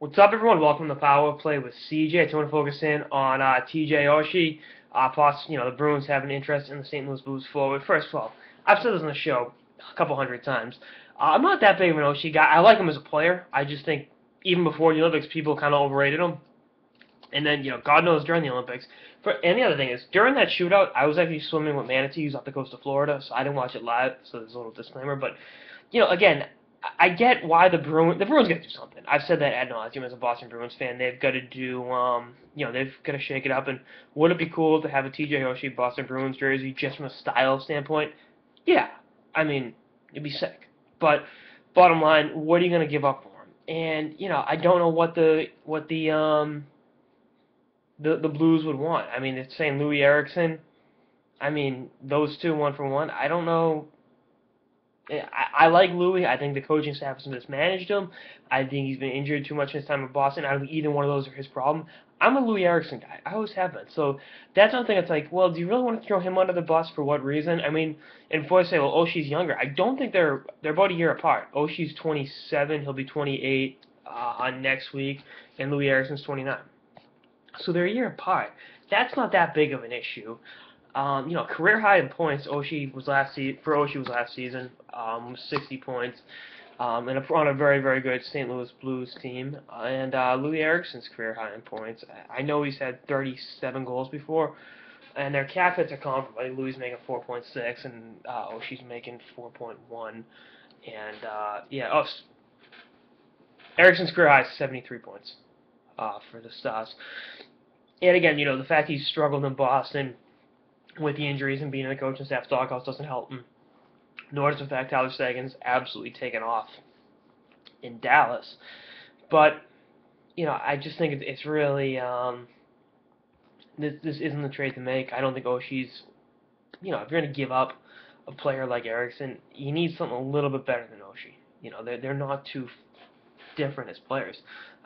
What's up, everyone? Welcome to Power Play with CJ. I just want to focus in on uh, TJ Oshie. Uh, plus, you know, the Bruins have an interest in the St. Louis Blues forward. First of all, I've said this on the show a couple hundred times. Uh, I'm not that big of an Oshie guy. I like him as a player. I just think even before the Olympics, people kind of overrated him. And then, you know, God knows during the Olympics. For, and the other thing is, during that shootout, I was actually swimming with manatees off the coast of Florida, so I didn't watch it live, so there's a little disclaimer. But, you know, again, I get why the Bruins the Bruins got to do something. I've said that ad nauseum as a Boston Bruins fan. They've got to do um you know they've got to shake it up. And would it be cool to have a TJ Oshie Boston Bruins jersey just from a style standpoint? Yeah, I mean it'd be sick. But bottom line, what are you to give up for him? And you know I don't know what the what the um the the Blues would want. I mean it's saying Loui Eriksson. I mean those two one for one. I don't know I, I like Loui. I think the coaching staff has mismanaged him. I think he's been injured too much in his time in Boston. I don't think either one of those are his problem. I'm a Loui Eriksson guy. I always have been. So that's something that's like, well, do you really want to throw him under the bus for what reason? I mean, and I say, well, Oshie's younger, I don't think they're they're about a year apart. Oshie's 27, he'll be 28 uh, on next week, and Loui Eriksson's 29. So they're a year apart. That's not that big of an issue. Um, you know, career high in points. Oshie was last se- for Oshie was last season, um, 60 points, um, and on a very very good St. Loui Blues team. And uh, Loui Eriksson's career high in points. I know he's had 37 goals before, and their cap hits are comparable. Louis making 4.6, and uh, Oshie's making 4.1. And uh, yeah, oh, Eriksson's career high is 73 points uh, for the Stars. And again, you know, the fact he's struggled in Boston with the injuries and being in the coaching staff doghouse doesn't help him. Nor does the fact Tyler Seguin's absolutely taken off in Dallas. But, you know, I just think it's really, um, this, this isn't the trade to make. I don't think Oshie's, you know, if you're going to give up a player like Eriksson, you need something a little bit better than Oshie. You know, they're, they're not too different as players.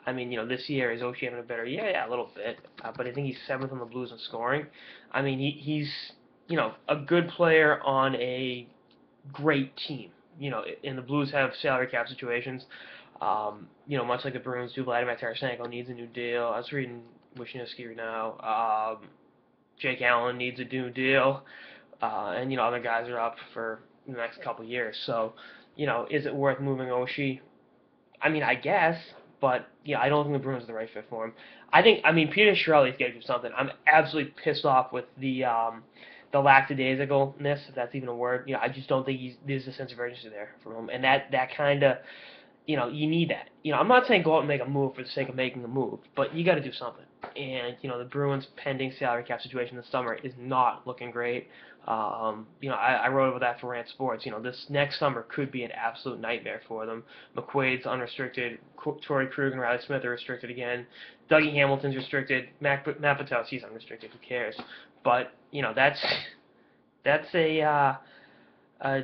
I mean, you know, this year is Oshie having a better year? Yeah, a little bit, uh, but I think he's seventh on the Blues in scoring. I mean, he, he's you know a good player on a great team. You know, and the Blues have salary cap situations. Um, you know, much like the Bruins do. Vladimir Tarasenko needs a new deal. I was reading Wisniewski right now. Um, Jake Allen needs a new deal, uh, and you know other guys are up for the next couple years. So, you know, is it worth moving Oshie? I mean, I guess, but yeah, I don't think the Bruins are the right fit for him. I think, I mean, Peter Chiarelli's got to do something. I'm absolutely pissed off with the um, the lackadaisicalness, if that's even a word. You know, I just don't think he's there's a sense of urgency there from him, and that that kind of, you know, you need that. You know, I'm not saying go out and make a move for the sake of making a move, but you got to do something. And you know, the Bruins' pending salary cap situation this summer is not looking great. Um, you know, I, I wrote about that for Rant Sports. You know, this next summer could be an absolute nightmare for them. McQuaid's unrestricted. Torey Krug and Reilly Smith are restricted again. Dougie Hamilton's restricted. Mac, Matt he's unrestricted. Who cares? But you know, that's that's a uh, a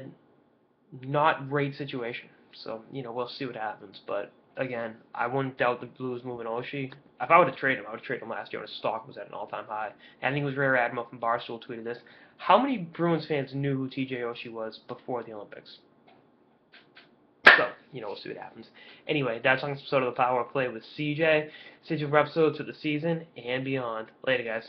not great situation. So you know, we'll see what happens. But again, I wouldn't doubt the Blues moving Oshie. If I would have traded him, I would have traded him last year when his stock was at an all-time high. And I think it was Rear Admiral from Barstool tweeted this. How many Bruins fans knew who TJ Oshie was before the Olympics? So, you know, we'll see what happens. Anyway, that's on episode of the Power Play with CJ. Stay tuned for episodes of the season and beyond. Later, guys.